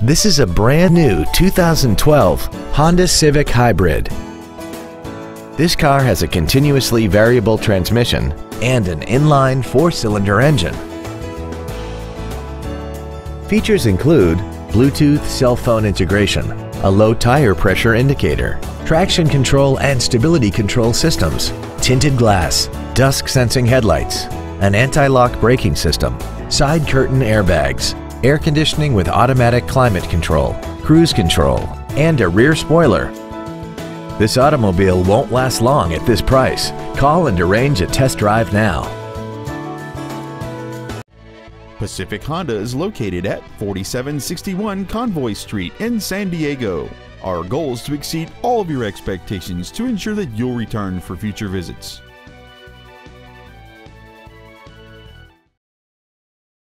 This is a brand new 2012 Honda Civic Hybrid. This car has a continuously variable transmission and an inline four-cylinder engine. Features include Bluetooth cell phone integration, a low tire pressure indicator, traction control and stability control systems, tinted glass, dusk sensing headlights, an anti-lock braking system, side curtain airbags, air conditioning with automatic climate control, cruise control, and a rear spoiler. This automobile won't last long at this price. Call and arrange a test drive now. Pacific Honda is located at 4761 Convoy Street in San Diego. Our goal is to exceed all of your expectations to ensure that you'll return for future visits.